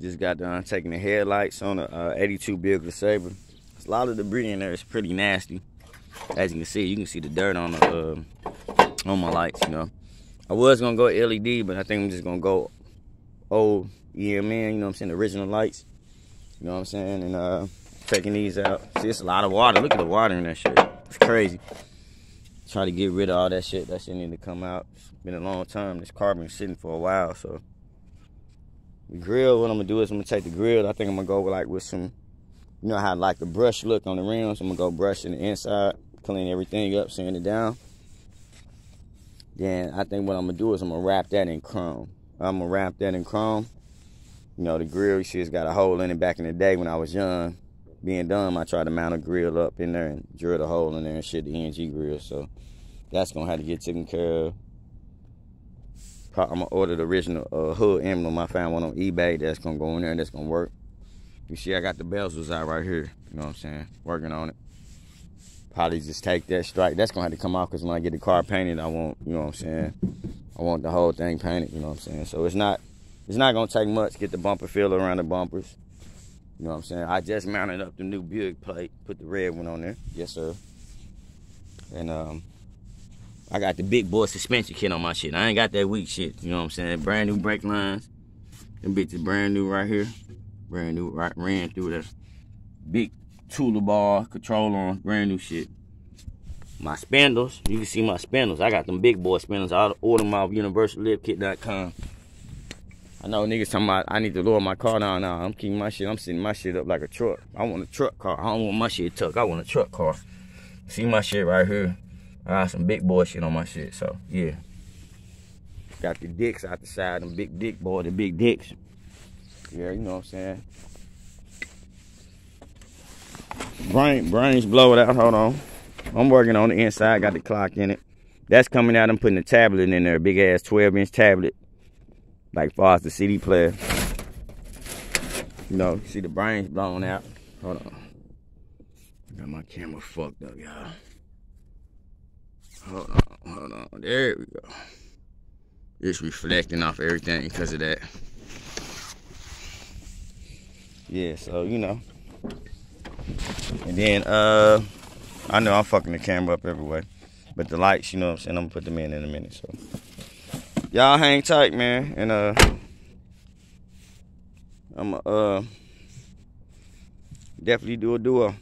Just got done taking the headlights on the uh, 82 Buick LeSabre. A lot of debris in there. It's pretty nasty. As you can see, you can see the dirt on the uh, on my lights. You know, I was gonna go LED, but I think I'm just gonna go old yeah, man. You know what I'm saying? Original lights. You know what I'm saying? And uh, taking these out. See, it's a lot of water. Look at the water in that shit. It's crazy. Try to get rid of all that shit. That shit need to come out. It's been a long time. This car been sitting for a while, so. Grill, what I'm gonna do is I'm gonna take the grill. I think I'm gonna go with like with some, you know how I like the brush look on the rims. I'm gonna go brush in the inside, clean everything up, sand it down. Then I think what I'm gonna do is I'm gonna wrap that in chrome. I'm gonna wrap that in chrome. You know, the grill, it's got a hole in it back in the day when I was young. Being dumb, I tried to mount a grill up in there and drill the hole in there and shit the ENG grill. So that's gonna have to get taken care of. I'm gonna order the original uh, hood emblem. I found one on eBay that's gonna go in there and that's gonna work. You see, I got the bezels out right here. You know what I'm saying? Working on it. Probably just take that strike. That's gonna have to come off because when I get the car painted, I want, you know what I'm saying? I want the whole thing painted. You know what I'm saying? So it's not, it's not gonna take much. Get the bumper filler around the bumpers. You know what I'm saying? I just mounted up the new Buick plate. Put the red one on there. Yes, sir. And um, I got the big boy suspension kit on my shit. I ain't got that weak shit. You know what I'm saying? Brand new brake lines. Them bitches brand new right here. Brand new, right, ran through the big toolbar control on, brand new shit. My spindles, you can see my spindles. I got them big boy spindles. I order them off universallibkit.com. I know niggas talking about I need to lower my car down now. I'm keeping my shit, I'm sitting my shit up like a truck. I want a truck car. I don't want my shit tucked. I want a truck car. See my shit right here. I got some big boy shit on my shit, so yeah. Got the dicks out the side, them big dick boy, the big dicks. Yeah, you know what I'm saying. Brain, brains blow it out. Hold on. I'm working on the inside. Got the clock in it. That's coming out. I'm putting a tablet in there. Big ass 12 inch tablet. Like far as the CD player. You know, see the brains blown out. Hold on. Got my camera fucked up, y'all. Hold on, hold on. There we go. It's reflecting off everything because of that. Yeah, so you know. And then uh I know I'm fucking the camera up everywhere. But the lights, you know what I'm saying? I'm gonna put them in in a minute. So y'all hang tight, man. And uh I'm uh definitely do a duo.